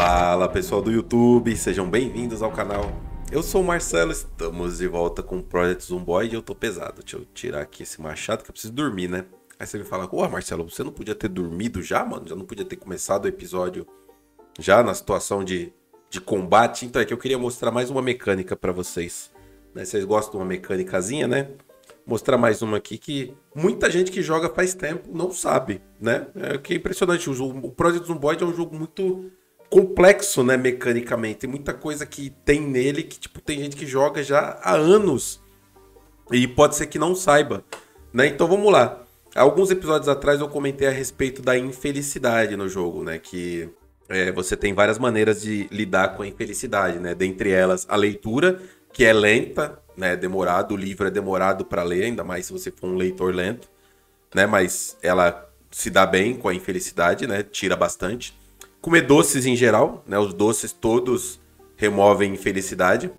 Fala pessoal do YouTube, sejam bem-vindos ao canal. Eu sou o Marcelo, estamos de volta com o Project Zomboid e eu tô pesado. Deixa eu tirar aqui esse machado que eu preciso dormir, né? Aí você me fala, ué Marcelo, você não podia ter dormido já, mano? Já não podia ter começado o episódio já na situação de, de combate? Então é que eu queria mostrar mais uma mecânica para vocês. Né? Vocês gostam de uma mecânicazinha, né? Mostrar mais uma aqui que muita gente que joga faz tempo não sabe, né? É que é impressionante. O Project Zomboid é um jogo muito complexo, né, mecanicamente. Tem muita coisa que tem nele que, tipo, tem gente que joga já há anos. E pode ser que não saiba, né? Então vamos lá. Alguns episódios atrás eu comentei a respeito da infelicidade no jogo, né? Que é, você tem várias maneiras de lidar com a infelicidade, né? Dentre elas, a leitura, que é lenta, né? Demorado, o livro é demorado para ler, ainda mais se você for um leitor lento, né? Mas ela se dá bem com a infelicidade, né? Tira bastante. Comer doces em geral, né? Os doces todos removem infelicidade.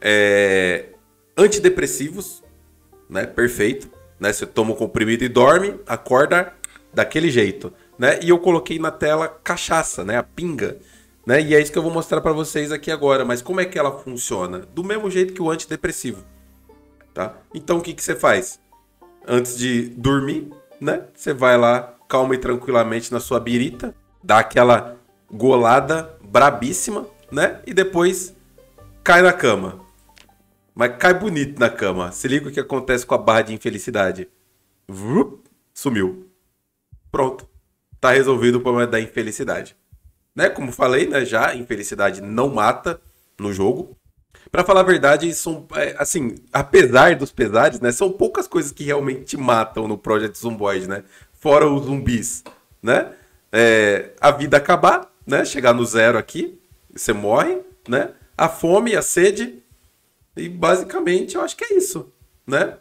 É... Antidepressivos, né? Perfeito. Né? Você toma o comprimido e dorme, acorda daquele jeito, né? E eu coloquei na tela cachaça, né? A pinga, né? E é isso que eu vou mostrar para vocês aqui agora. Mas como é que ela funciona? Do mesmo jeito que o antidepressivo, tá? Então o que que você faz? Antes de dormir, né? Você vai lá calma e tranquilamente na sua birita, dá aquela golada brabíssima, né? E depois cai na cama. Mas cai bonito na cama. Se liga o que acontece com a barra de infelicidade. Vup, sumiu. Pronto. Tá resolvido o problema da infelicidade. Né? Como falei, né? Já infelicidade não mata no jogo. Para falar a verdade, são é, assim, apesar dos pesares, né? São poucas coisas que realmente matam no Project Zomboid, né? Fora os zumbis, né? é, a vida acabar, né? Chegar no zero aqui, você morre, né? A fome, a sede. E basicamente eu acho que é isso, né?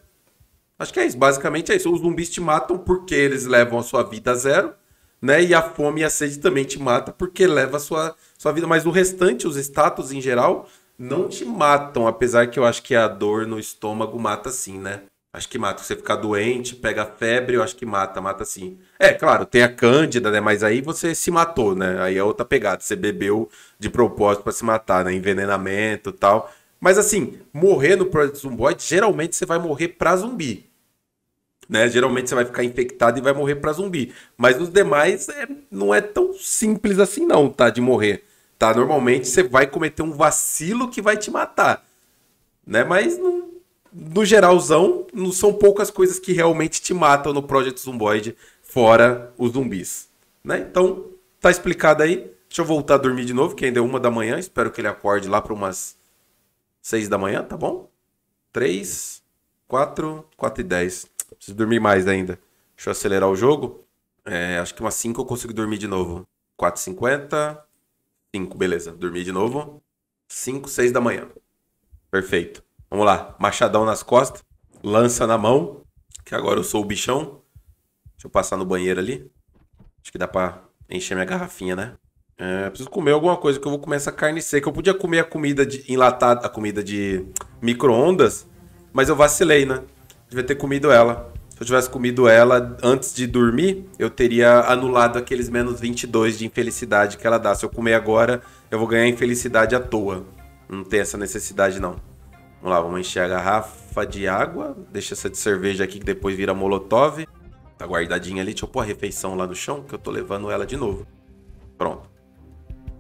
Acho que é isso. Basicamente é isso. Os zumbis te matam porque eles levam a sua vida a zero, né? E a fome e a sede também te matam porque leva a sua, sua vida. Mas o restante, os status em geral, não te matam. Apesar que eu acho que a dor no estômago mata sim, né? Acho que mata. Você ficar doente, pega febre, eu acho que mata, mata sim. É, claro, tem a cândida, né? Mas aí você se matou, né? Aí é outra pegada. Você bebeu de propósito para se matar, né? Envenenamento tal. Mas assim, morrer no Project Zomboid, geralmente você vai morrer pra zumbi. Né? Geralmente você vai ficar infectado e vai morrer pra zumbi. Mas os demais é, não é tão simples assim não, tá? De morrer. Tá? Normalmente você vai cometer um vacilo que vai te matar. Né? Mas não, no geralzão, não são poucas coisas que realmente te matam no Project Zomboid, fora os zumbis. Né? Então, tá explicado aí. Deixa eu voltar a dormir de novo, que ainda é uma da manhã. Espero que ele acorde lá para umas seis da manhã, tá bom? Três, quatro, quatro e dez. Preciso dormir mais ainda. Deixa eu acelerar o jogo. É, acho que umas cinco eu consigo dormir de novo. Quatro cinquenta, cinco, beleza. Dormi de novo. Cinco, seis da manhã. Perfeito. Vamos lá, machadão nas costas, lança na mão, que agora eu sou o bichão. Deixa eu passar no banheiro ali. Acho que dá pra encher minha garrafinha, né? É, preciso comer alguma coisa, que eu vou comer essa carne seca. Eu podia comer a comida de enlatada, a comida de micro-ondas, mas eu vacilei, né? Devia ter comido ela. Se eu tivesse comido ela antes de dormir, eu teria anulado aqueles menos 22 de infelicidade que ela dá. Se eu comer agora, eu vou ganhar infelicidade à toa. Não tem essa necessidade, não. Vamos lá, vamos encher a garrafa de água. Deixa essa de cerveja aqui que depois vira molotov. Tá guardadinha ali. Deixa eu pôr a refeição lá no chão, que eu tô levando ela de novo. Pronto.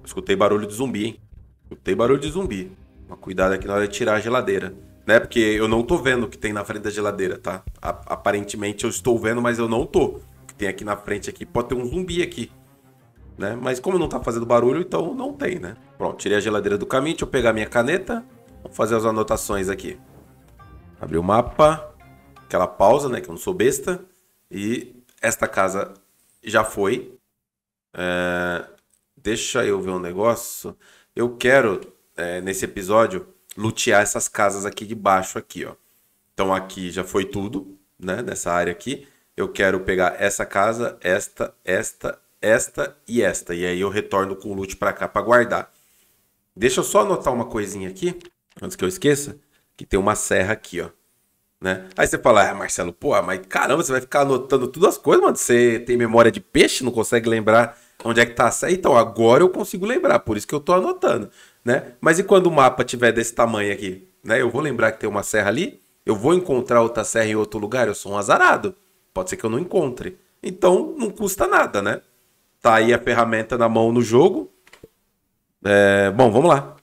escutei barulho de zumbi, hein? Escutei barulho de zumbi. Mas cuidado aqui na hora de tirar a geladeira. Né? Porque eu não tô vendo o que tem na frente da geladeira, tá? Aparentemente eu estou vendo, mas eu não tô. O que tem aqui na frente aqui. Pode ter um zumbi aqui. Né? Mas como não tá fazendo barulho, então não tem, né? Pronto, tirei a geladeira do caminho. Deixa eu pegar minha caneta. Vamos fazer as anotações aqui. Abrir o mapa. Aquela pausa, né? Que eu não sou besta. E esta casa já foi. É... Deixa eu ver um negócio. Eu quero, é, nesse episódio, lutear essas casas aqui de baixo aqui, ó. Então aqui já foi tudo, né? Nessa área aqui. Eu quero pegar essa casa, esta, esta, esta e esta. E aí eu retorno com o loot para cá para guardar. Deixa eu só anotar uma coisinha aqui antes que eu esqueça, que tem uma serra aqui, ó. Né? Aí você fala, ah, Marcelo, pô, mas caramba, você vai ficar anotando todas as coisas, mano. Você tem memória de peixe, não consegue lembrar Onde é que tá a serra? Então, agora eu consigo lembrar, por isso que eu tô anotando, né? Mas e quando o mapa tiver desse tamanho aqui? Né? Eu vou lembrar que tem uma serra ali? Eu vou encontrar outra serra em outro lugar? Eu sou um azarado. Pode ser que eu não encontre. Então, não custa nada, né? Tá aí a ferramenta na mão no jogo. É... Bom, vamos lá.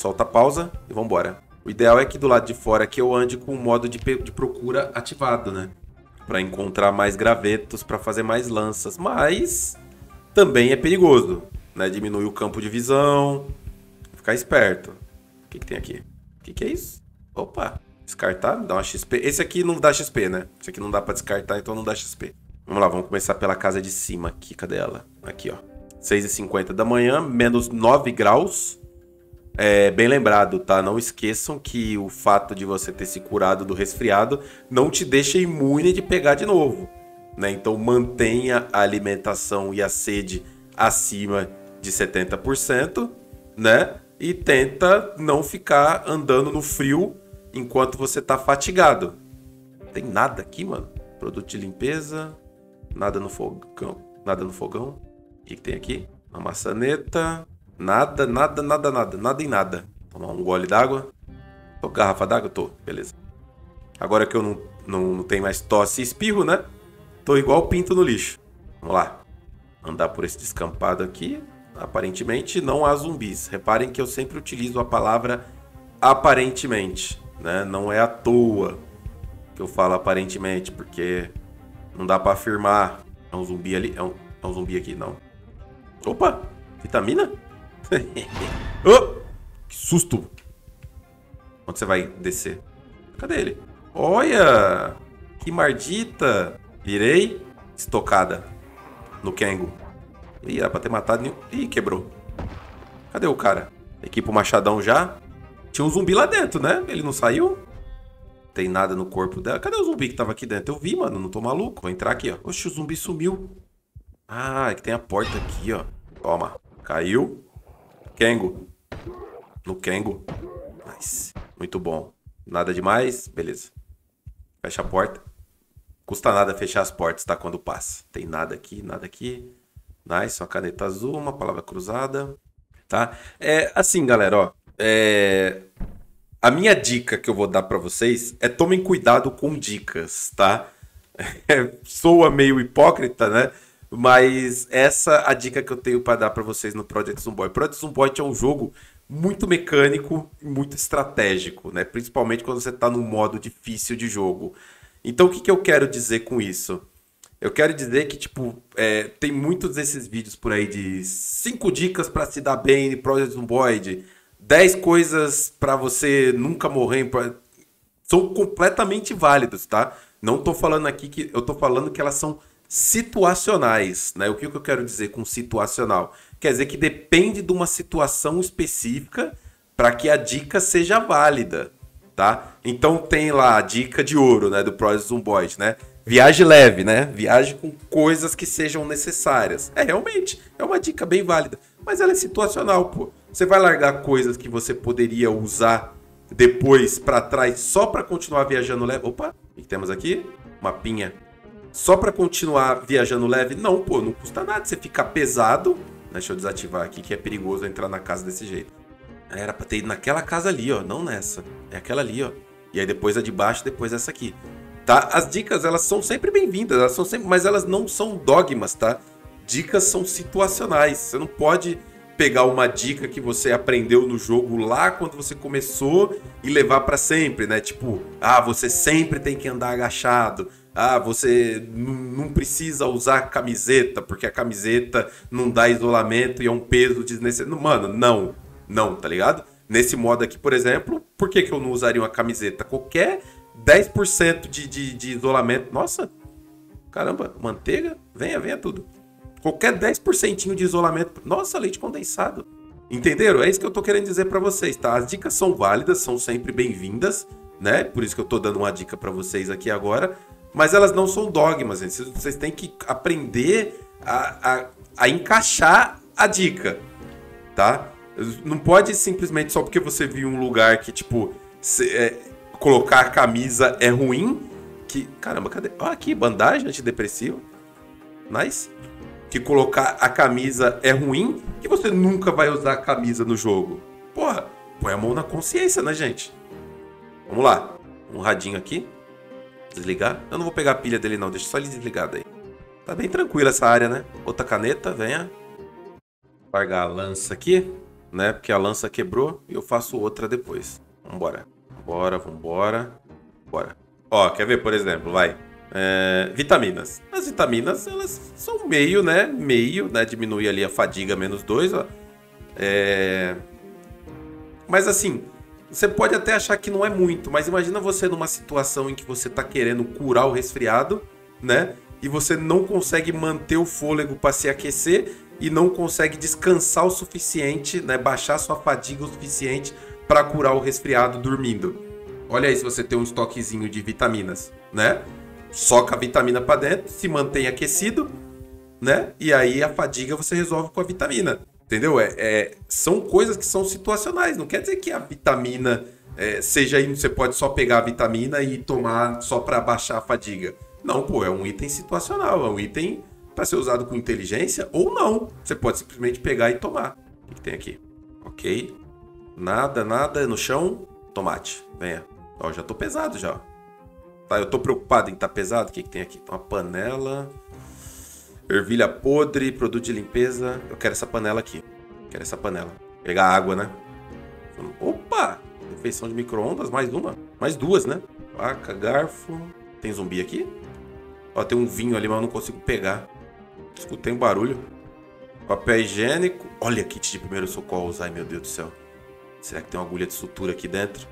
Solta a pausa e vamos embora. O ideal é que do lado de fora aqui eu ande com o modo de, de procura ativado, né? Para encontrar mais gravetos, para fazer mais lanças. Mas também é perigoso, né? Diminui o campo de visão. Ficar esperto. O que, que tem aqui? O que, que é isso? Opa, descartar, dá uma XP. Esse aqui não dá XP, né? Esse aqui não dá para descartar, então não dá XP. Vamos lá, vamos começar pela casa de cima aqui. Cadê ela? Aqui, ó. 6h50 da manhã, menos 9 graus. É, bem lembrado, tá? Não esqueçam que o fato de você ter se curado do resfriado não te deixa imune de pegar de novo. Né? Então mantenha a alimentação e a sede acima de 70%, né? E tenta não ficar andando no frio enquanto você tá fatigado. Tem nada aqui, mano. Produto de limpeza, nada no fogão, nada no fogão. O que, que tem aqui? Uma maçaneta, Nada, nada, nada, nada. Nada em nada. Tomar um gole d'água. Tô garrafa d'água? Tô. Beleza. Agora que eu não, não, não tenho mais tosse e espirro, né? Tô igual pinto no lixo. Vamos lá. Andar por esse descampado aqui. Aparentemente não há zumbis. Reparem que eu sempre utilizo a palavra aparentemente. Né? Não é à toa que eu falo aparentemente, porque não dá para afirmar. É um zumbi ali. É um, é um zumbi aqui, não. Opa! Vitamina? oh, que susto! Onde você vai descer? Cadê ele? Olha! Que mardita! Virei estocada no Kengo. Ih, era pra ter matado. Ih, quebrou. Cadê o cara? Equipa o machadão já. Tinha um zumbi lá dentro, né? Ele não saiu? Tem nada no corpo dela. Cadê o zumbi que tava aqui dentro? Eu vi, mano. Não tô maluco. Vou entrar aqui, ó. Oxe, o zumbi sumiu. Ah, é que tem a porta aqui, ó. Toma. Caiu. Kengo. No Kengo. Nice. Muito bom. Nada demais. Beleza. Fecha a porta. Custa nada fechar as portas, tá? Quando passa. Tem nada aqui, nada aqui. Nice. Uma caneta azul, uma palavra cruzada. Tá? É assim, galera, ó. É... A minha dica que eu vou dar para vocês é tomem cuidado com dicas, tá? É, soa meio hipócrita, né? Mas essa é a dica que eu tenho para dar para vocês no Project Zomboid. Project Zomboid é um jogo muito mecânico e muito estratégico, né? Principalmente quando você está no modo difícil de jogo. Então o que, que eu quero dizer com isso? Eu quero dizer que, tipo, é, tem muitos desses vídeos por aí de 5 dicas para se dar bem em Project Zomboid, 10 coisas para você nunca morrer. Pra... São completamente válidos, tá? Não tô falando aqui que. Eu tô falando que elas são situacionais. Né? O que eu quero dizer com situacional? Quer dizer que depende de uma situação específica para que a dica seja válida. Tá? Então tem lá a dica de ouro né, do Project Zomboid, né? Viaje leve, né? Viaje com coisas que sejam necessárias. É, realmente, é uma dica bem válida. Mas ela é situacional, pô. Você vai largar coisas que você poderia usar depois para trás só para continuar viajando leve. Opa, o que temos aqui? Mapinha só para continuar viajando leve? Não, pô, não custa nada você ficar pesado. Deixa eu desativar aqui que é perigoso entrar na casa desse jeito. Era pra ter ido naquela casa ali, ó, não nessa. É aquela ali, ó. E aí depois a de baixo, depois essa aqui. Tá? As dicas, elas são sempre bem-vindas, elas são sempre, mas elas não são dogmas, tá? Dicas são situacionais. Você não pode pegar uma dica que você aprendeu no jogo lá quando você começou e levar para sempre, né? Tipo, ah, você sempre tem que andar agachado ah, você não precisa usar camiseta, porque a camiseta não dá isolamento e é um peso desnecessário. Mano, não. Não, tá ligado? Nesse modo aqui, por exemplo, por que, que eu não usaria uma camiseta? Qualquer 10% de, de, de isolamento. Nossa, caramba, manteiga? Venha, venha tudo. Qualquer 10% de isolamento. Nossa, leite condensado. Entenderam? É isso que eu tô querendo dizer para vocês, tá? As dicas são válidas, são sempre bem-vindas, né? Por isso que eu tô dando uma dica para vocês aqui agora mas elas não são dogmas, gente. Vocês têm que aprender a, a, a encaixar a dica, tá? Não pode simplesmente só porque você viu um lugar que, tipo, é, colocar a camisa é ruim, que... Caramba, cadê? Olha aqui, bandagem antidepressiva. Nice. Que colocar a camisa é ruim, que você nunca vai usar a camisa no jogo. Porra, põe a mão na consciência, né, gente? Vamos lá. Um radinho aqui. Desligar. Eu não vou pegar a pilha dele, não. Deixa só ele desligado aí. Tá bem tranquila essa área, né? Outra caneta, venha. Largar a lança aqui, né? Porque a lança quebrou e eu faço outra depois. Vambora. Vambora, vambora. Bora. Ó, quer ver, por exemplo, vai. É, vitaminas. As vitaminas, elas são meio, né? Meio, né? Diminui ali a fadiga menos dois, ó. É... Mas assim, você pode até achar que não é muito, mas imagina você numa situação em que você tá querendo curar o resfriado, né? E você não consegue manter o fôlego para se aquecer e não consegue descansar o suficiente, né? Baixar sua fadiga o suficiente para curar o resfriado dormindo. Olha aí se você tem um estoquezinho de vitaminas, né? Soca a vitamina para dentro, se mantém aquecido, né? E aí a fadiga você resolve com a vitamina. Entendeu? É, é são coisas que são situacionais. Não quer dizer que a vitamina é, seja aí, você pode só pegar a vitamina e tomar só para baixar a fadiga. Não, pô, é um item situacional, é um item para ser usado com inteligência ou não. Você pode simplesmente pegar e tomar. O que, tem aqui? Ok. Nada, nada no chão. Tomate. Venha. Ó, já tô pesado já. Tá, eu tô preocupado em tá pesado. O que, que tem aqui? Uma panela. Ervilha podre, produto de limpeza. Eu quero essa panela aqui. Quero essa panela. Pegar água, né? Opa! Refeição de micro-ondas, mais uma. Mais duas, né? Faca, garfo. Tem zumbi aqui? Ó, tem um vinho ali, mas eu não consigo pegar. Escutei um barulho. Papel higiênico. Olha, kit de primeiros socorros. Ai, meu Deus do céu. Será que tem uma agulha de sutura aqui dentro?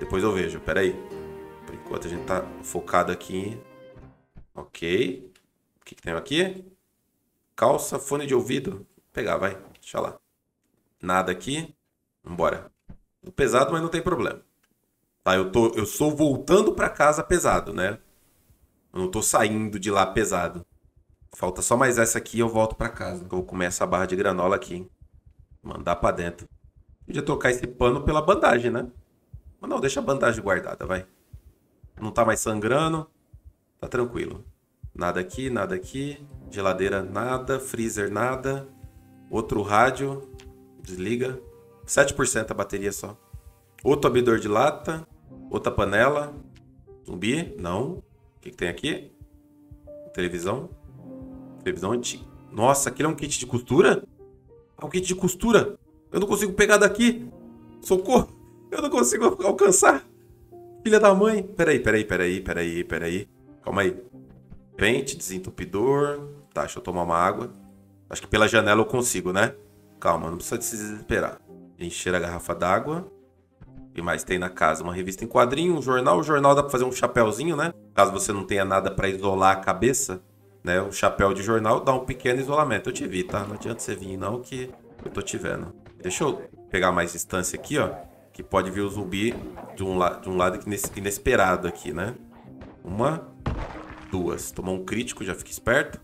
Depois eu vejo. Pera aí. Por enquanto a gente tá focado aqui. Ok. O que, que tem aqui? Calça, fone de ouvido. Vou pegar, vai. Deixa lá. Nada aqui. Vambora. Pesado, mas não tem problema. Tá, eu, tô, eu sou voltando para casa pesado, né? Eu não tô saindo de lá pesado. Falta só mais essa aqui e eu volto para casa. Eu vou comer essa barra de granola aqui. Hein? Mandar para dentro. Podia trocar esse pano pela bandagem, né? Mas não, deixa a bandagem guardada, vai. Não tá mais sangrando. Tá tranquilo. Nada aqui, nada aqui. Geladeira, nada. Freezer, nada. Outro rádio. Desliga. 7% a bateria só. Outro abridor de lata. Outra panela. Zumbi? Não. O que, que tem aqui? Televisão. Televisão antiga. Nossa, aquilo é um kit de costura? É um kit de costura. Eu não consigo pegar daqui. Socorro. Eu não consigo alcançar. Filha da mãe. Peraí, peraí, peraí, peraí, peraí. Calma aí. Pente, desentupidor. Tá, deixa eu tomar uma água. Acho que pela janela eu consigo, né? Calma, não precisa se desesperar. Encher a garrafa d'água. E mais tem na casa? Uma revista em quadrinho, um jornal. O jornal dá pra fazer um chapéuzinho, né? Caso você não tenha nada para isolar a cabeça, né? O chapéu de jornal dá um pequeno isolamento. Eu te vi, tá? Não adianta você vir não que eu tô te vendo. Deixa eu pegar mais distância aqui, ó que pode vir o zumbi de um, la de um lado inesperado aqui, né? Uma, duas. Tomou um crítico, já fica esperto.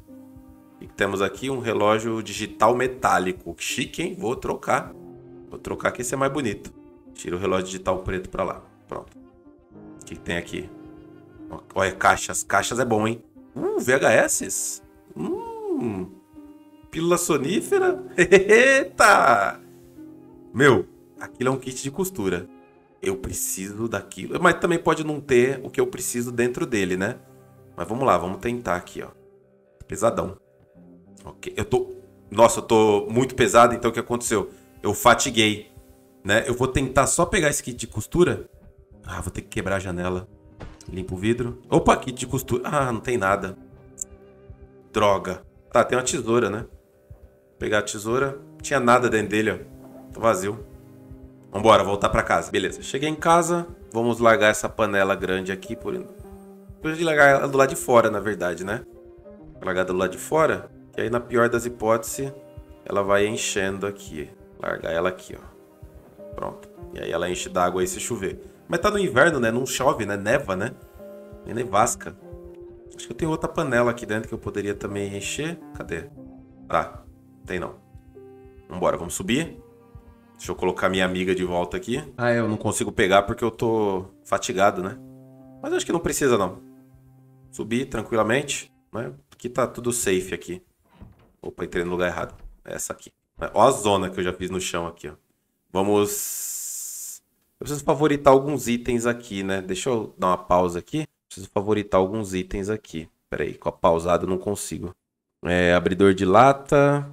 E temos aqui um relógio digital metálico. Chique, hein? Vou trocar. Vou trocar que esse é mais bonito. Tira o relógio digital preto pra lá. Pronto. O que, que tem aqui? Olha, caixas. Caixas é bom, hein? Uh, VHS. Hum. Pílula sonífera. Eita! Meu, aquilo é um kit de costura. Eu preciso daquilo. Mas também pode não ter o que eu preciso dentro dele, né? Mas vamos lá, vamos tentar aqui, ó. Pesadão. Ok, eu tô... Nossa, eu tô muito pesado, então o que aconteceu? Eu fatiguei, né? Eu vou tentar só pegar esse kit de costura. Ah, vou ter que quebrar a janela. Limpa o vidro. Opa, kit de costura. Ah, não tem nada. Droga. Tá, tem uma tesoura, né? Vou pegar a tesoura. Não tinha nada dentro dele, ó. Tô vazio. Vambora, voltar para casa. Beleza, cheguei em casa. Vamos largar essa panela grande aqui por... De largar ela do lado de fora, na verdade, né? Largar do lado de fora. Que aí, na pior das hipóteses, ela vai enchendo aqui. Largar ela aqui, ó. Pronto. E aí ela enche d'água aí se chover. Mas tá no inverno, né? Não chove, né? Neva, né? Nem nevasca. Acho que eu tenho outra panela aqui dentro que eu poderia também encher. Cadê? Tá. Tem não. Vambora, vamos subir. Deixa eu colocar minha amiga de volta aqui. Ah, eu não consigo pegar porque eu tô fatigado, né? Mas acho que não precisa, não. Subir tranquilamente, né? Aqui tá tudo safe aqui. Opa, entrei no lugar errado. É essa aqui. Ó a zona que eu já fiz no chão aqui, ó. Vamos... Eu preciso favoritar alguns itens aqui, né? Deixa eu dar uma pausa aqui. Preciso favoritar alguns itens aqui. Pera aí, com a pausada eu não consigo. É, abridor de lata,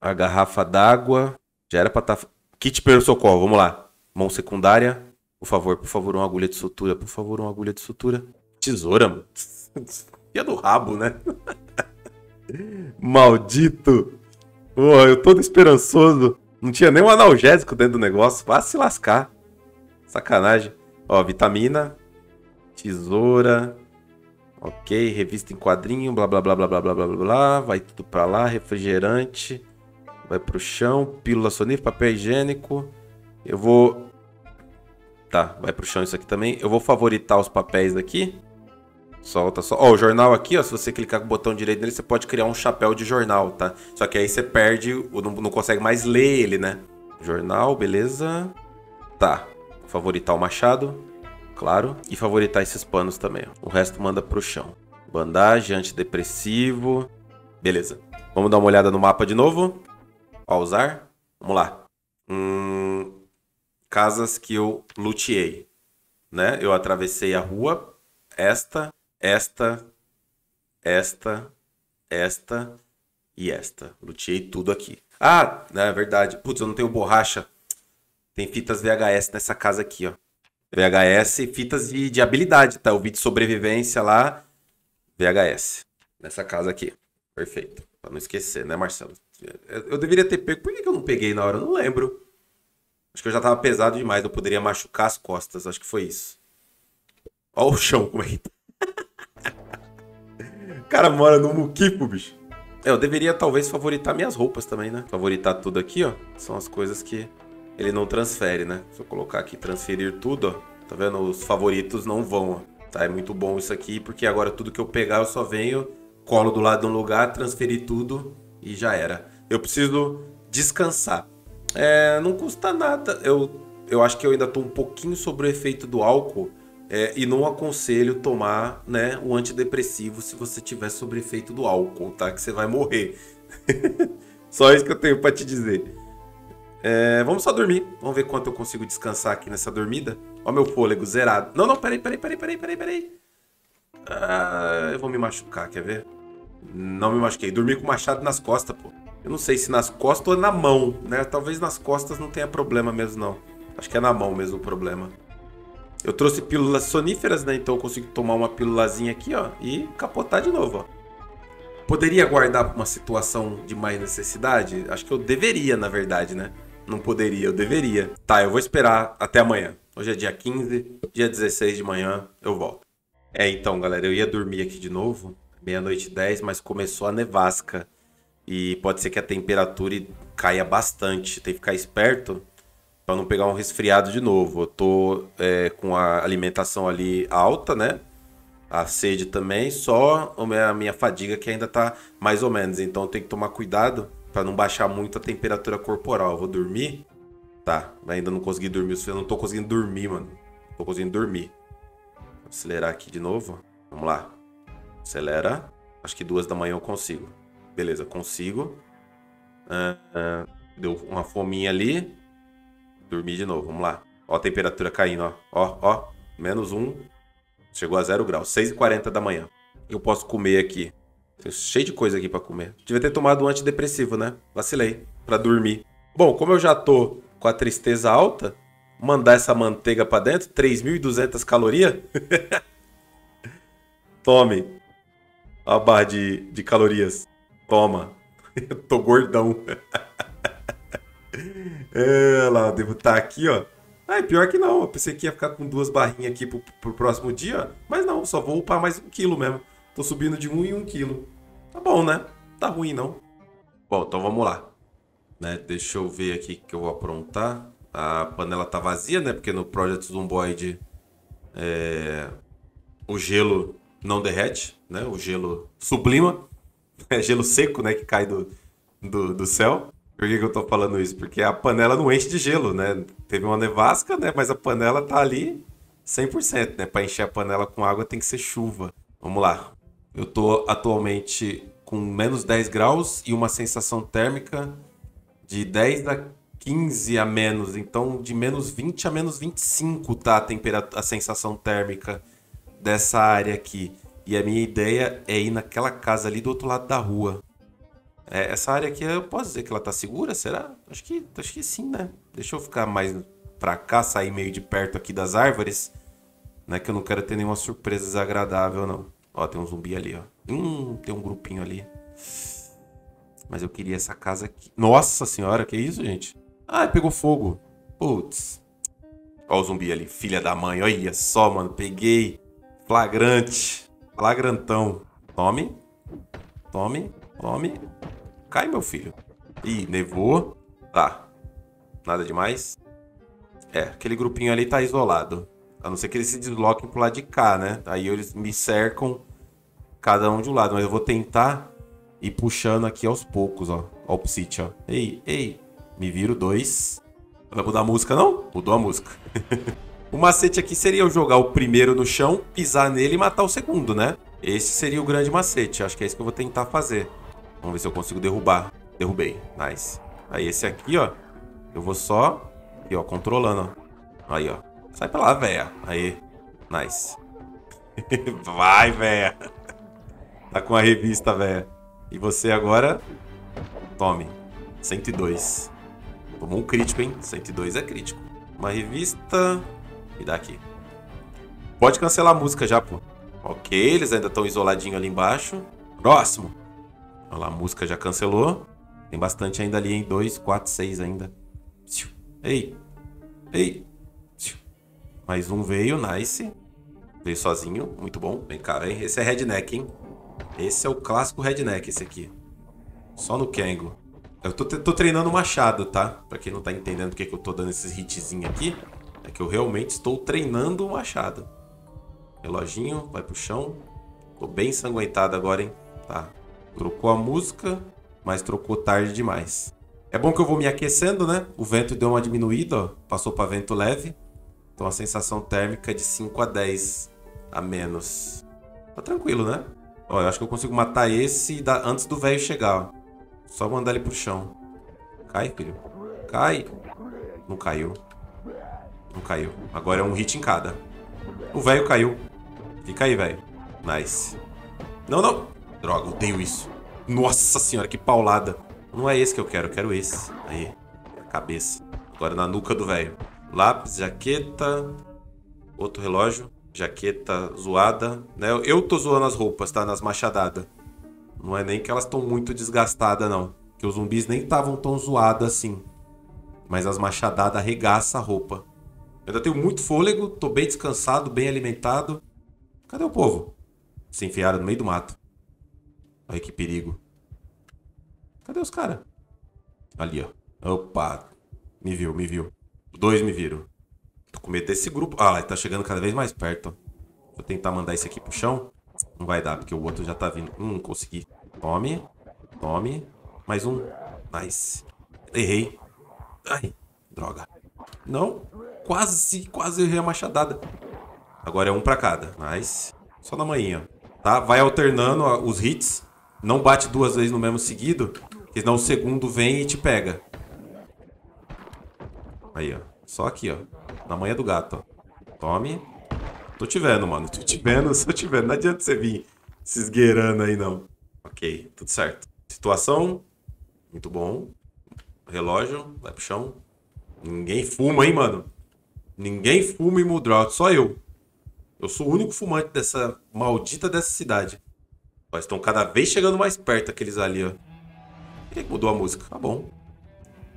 a garrafa d'água. Já era pra estar... Tá... Kit primeiro socorro, vamos lá. Mão secundária. Por favor, por favor, uma agulha de sutura. Por favor, uma agulha de sutura. Tesoura, mano. Ia do rabo, né? Maldito. Pô, eu todo esperançoso. Não tinha nem um analgésico dentro do negócio. Vá se lascar. Sacanagem. Ó, vitamina. Tesoura. Ok, revista em quadrinho, blá blá blá blá blá blá blá blá. Vai tudo pra lá. Refrigerante. Vai pro chão. Pílula sonífera, papel higiênico. Eu vou. Tá, vai pro chão isso aqui também. Eu vou favoritar os papéis daqui. Solta só. Ó, o jornal aqui, ó, se você clicar com o botão direito nele, você pode criar um chapéu de jornal, tá? Só que aí você perde, não, não consegue mais ler ele, né? Jornal, beleza. Tá. Favoritar o machado, claro. E favoritar esses panos também, ó. O resto manda pro chão. Bandagem, antidepressivo. Beleza. Vamos dar uma olhada no mapa de novo. Pausar. Vamos lá. Hum, casas que eu luteei, né? Eu atravessei a rua, esta, esta, esta, esta e esta. Luteei tudo aqui. Ah, é verdade. Putz, eu não tenho borracha. Tem fitas VHS nessa casa aqui, ó. VHS, fitas de, de habilidade, tá? O vídeo de sobrevivência lá, VHS. Nessa casa aqui. Perfeito. Pra não esquecer, né, Marcelo? Eu deveria ter pego. Por que eu não peguei na hora? Eu não lembro. Acho que eu já tava pesado demais. Eu poderia machucar as costas. Acho que foi isso. Olha o chão como é que tá cara mora no muquipo, bicho. É, eu deveria talvez favoritar minhas roupas também, né? Favoritar tudo aqui, ó. São as coisas que ele não transfere, né? Se eu colocar aqui transferir tudo, ó. Tá vendo? Os favoritos não vão, ó. Tá? É muito bom isso aqui, porque agora tudo que eu pegar eu só venho, colo do lado de um lugar, transferir tudo e já era. Eu preciso descansar. É, não custa nada. Eu, eu acho que eu ainda tô um pouquinho sobre o efeito do álcool é, e não aconselho tomar né, o antidepressivo se você tiver sobre efeito do álcool, tá? Que você vai morrer. só isso que eu tenho para te dizer. É, vamos só dormir. Vamos ver quanto eu consigo descansar aqui nessa dormida. Ó meu fôlego zerado. Não, não, peraí, peraí, peraí, peraí, peraí, peraí. Ah, eu vou me machucar, quer ver? Não me machuquei. Dormi com o machado nas costas, pô. Eu não sei se nas costas ou na mão, né? Talvez nas costas não tenha problema mesmo, não. Acho que é na mão mesmo o problema. Eu trouxe pílulas soníferas, né? Então eu consigo tomar uma pílulazinha aqui, ó, e capotar de novo, ó. Poderia guardar uma situação de mais necessidade? Acho que eu deveria, na verdade, né? Não poderia, eu deveria. Tá, eu vou esperar até amanhã. Hoje é dia 15, dia 16 de manhã, eu volto. É, então, galera, eu ia dormir aqui de novo, meia-noite 10, mas começou a nevasca. E pode ser que a temperatura caia bastante. Tem que ficar esperto para não pegar um resfriado de novo. Eu tô é, com a alimentação ali alta, né? A sede também, só a minha fadiga que ainda tá mais ou menos. Então eu tenho que tomar cuidado para não baixar muito a temperatura corporal. Eu vou dormir. Tá, ainda não consegui dormir. Eu não tô conseguindo dormir, mano. Tô conseguindo dormir. Vou acelerar aqui de novo. Vamos lá. Acelera. Acho que duas da manhã eu consigo. Beleza, consigo. Uh, uh, deu uma fominha ali. Dormir de novo, vamos lá. Ó a temperatura caindo, ó. Ó, ó. Menos um. Chegou a zero graus. 6h40 da manhã. Eu posso comer aqui. Tem cheio de coisa aqui para comer. Devia ter tomado um antidepressivo, né? Vacilei. para dormir. Bom, como eu já tô com a tristeza alta, mandar essa manteiga para dentro, 3.200 calorias. Tome. A barra de, de calorias. Toma. Eu tô gordão. É, lá, devo estar tá aqui, ó. Ah, pior que não. Eu pensei que ia ficar com duas barrinhas aqui pro, pro próximo dia. Mas não, só vou upar mais um quilo mesmo. Tô subindo de um em um quilo. Tá bom, né? Tá ruim, não. Bom, então vamos lá. Né? Deixa eu ver aqui que eu vou aprontar. A panela tá vazia, né? Porque no Project Zomboid é... o gelo não derrete, né? O gelo sublima. É gelo seco, né? Que cai do, do, do céu. Por que, que eu tô falando isso? Porque a panela não enche de gelo, né? Teve uma nevasca, né? Mas a panela tá ali 100%, né? Para encher a panela com água tem que ser chuva. Vamos lá. Eu tô atualmente com menos 10 graus e uma sensação térmica de 10 a 15 a menos. Então, de menos 20 a menos 25 tá a, temperatura, a sensação térmica dessa área aqui. E a minha ideia é ir naquela casa ali do outro lado da rua. É, essa área aqui, eu posso dizer que ela tá segura? Será? Acho que, acho que sim, né? Deixa eu ficar mais pra cá, sair meio de perto aqui das árvores. Né? Que eu não quero ter nenhuma surpresa desagradável, não. Ó, tem um zumbi ali, ó. Hum, tem um grupinho ali. Mas eu queria essa casa aqui. Nossa senhora, que isso, gente? Ah, pegou fogo. Putz. Ó o zumbi ali, filha da mãe. Olha só, mano. Peguei. Flagrante. Flagrantão. Tome. Tome. Tome. Cai, meu filho. Ih, nevou. Tá. Nada demais. É, aquele grupinho ali tá isolado. A não ser que eles se desloquem pro lado de cá, né? Aí eles me cercam cada um de um lado. Mas eu vou tentar ir puxando aqui aos poucos, ó. Ó o Psit, ó. Ei, ei. Me viro dois. Vai mudar a música, não? Mudou a música. o macete aqui seria eu jogar o primeiro no chão, pisar nele e matar o segundo, né? Esse seria o grande macete. Acho que é isso que eu vou tentar fazer. Vamos ver se eu consigo derrubar. Derrubei. Nice. Aí esse aqui, ó. Eu vou só... Aqui, ó. Controlando, ó. Aí, ó. Sai pra lá, véia. Aí. Nice. Vai, véia. Tá com a revista, véia. E você agora... Tome. 102. Tomou um crítico, hein? 102 é crítico. Uma revista... Me dá aqui. Pode cancelar a música já, pô. Ok, eles ainda estão isoladinhos ali embaixo. Próximo. Olha lá, a música já cancelou. Tem bastante ainda ali, hein? 2, 4, 6 ainda. Ei. Ei. Mais um veio, nice. Veio sozinho, muito bom. Vem cá, vem. Esse é redneck, hein? Esse é o clássico redneck, esse aqui. Só no Kengo. Eu tô, tô treinando machado, tá? Pra quem não tá entendendo porque que eu tô dando esses hitzinhos aqui, é que eu realmente estou treinando o machado. Reloginho, vai pro chão. Tô bem ensanguentado agora, hein? Tá. Trocou a música, mas trocou tarde demais. É bom que eu vou me aquecendo, né? O vento deu uma diminuída, ó. Passou para vento leve. Então a sensação térmica é de 5 a 10 a menos. Tá tranquilo, né? Ó, eu acho que eu consigo matar esse antes do velho chegar, ó. Só mandar ele pro chão. Cai, filho. Cai. Não caiu. Não caiu. Agora é um hit em cada. O velho caiu. Fica aí, velho. Nice. Não, não. Droga, odeio isso. Nossa senhora, que paulada. Não é esse que eu quero, eu quero esse. Aí. Cabeça. Agora na nuca do velho. Lápis, jaqueta. Outro relógio. Jaqueta zoada. Né? Eu tô zoando as roupas, tá? Nas machadadas. Não é nem que elas estão muito desgastadas, não. Que os zumbis nem estavam tão zoados assim. Mas as machadadas arregaçam a roupa. Ainda tenho muito fôlego, tô bem descansado, bem alimentado. Cadê o povo? Se enfiaram no meio do mato. Olha que perigo. Cadê os caras? Ali, ó. Opa. Me viu, me viu. Dois me viram. Tô com medo desse grupo. Ah, ele tá chegando cada vez mais perto. Vou tentar mandar esse aqui pro chão. Não vai dar, porque o outro já tá vindo. Hum, consegui. Tome. Tome. Mais um. Nice. Errei. Ai, droga. Não. Quase, quase errei a machadada. Agora é um pra cada. Nice. Só na manhã. Tá? Vai alternando os hits. Não bate duas vezes no mesmo seguido. Porque senão o segundo vem e te pega. Aí, ó. Só aqui, ó. Na manhã do gato, ó. Tome. Tô te vendo, mano. Tô te vendo, tô te vendo. Não adianta você vir se esgueirando aí, não. Ok, tudo certo. Situação. Muito bom. Relógio. Vai pro chão. Ninguém fuma, hein, mano. Ninguém fuma em Mudrout, só eu. Eu sou o único fumante dessa maldita dessa cidade. Ó, estão cada vez chegando mais perto aqueles ali, ó. Quem mudou a música? Tá bom.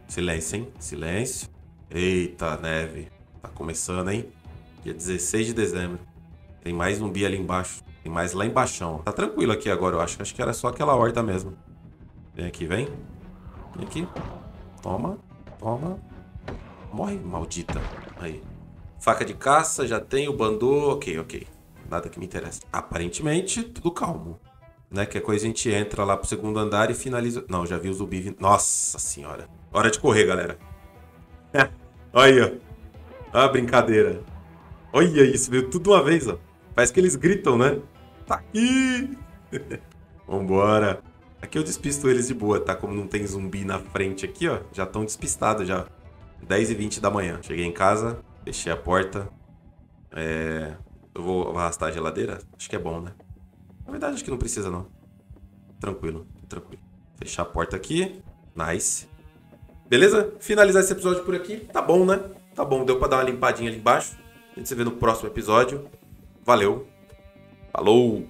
Silêncio, hein? Silêncio. Eita, neve. Tá começando, hein? Dia 16 de dezembro. Tem mais um ali embaixo. Tem mais lá embaixo. Tá tranquilo aqui agora, eu acho. Acho que era só aquela horta mesmo. Vem aqui, vem. Vem aqui. Toma. Toma. Morre, maldita. Aí. Faca de caça, já tenho. Bandô. Ok, ok. Nada que me interessa. Aparentemente, tudo calmo. Né? Que coisa a gente entra lá pro segundo andar e finaliza. Não, já vi o zumbi vindo. Nossa senhora. Hora de correr, galera. Olha aí, ó. Ah, brincadeira. Olha isso, veio tudo uma vez, ó. Parece que eles gritam, né? Tá aqui! Vambora. Aqui eu despisto eles de boa, tá? Como não tem zumbi na frente aqui, ó. Já estão despistados já. 10 e 20 da manhã. Cheguei em casa, fechei a porta. É... Eu vou arrastar a geladeira? Acho que é bom, né? Na verdade, acho que não precisa, não. Tranquilo, tranquilo. Fechar a porta aqui. Nice. Beleza? Finalizar esse episódio por aqui. Tá bom, né? Tá bom, deu pra dar uma limpadinha ali embaixo. A gente se vê no próximo episódio. Valeu. Falou!